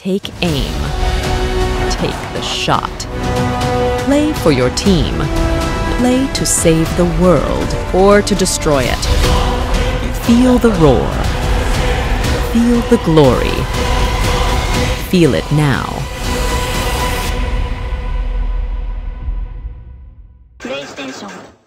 Take aim. Take the shot. Play for your team. Play to save the world or to destroy it. Feel the roar. Feel the glory. Feel it now. PlayStation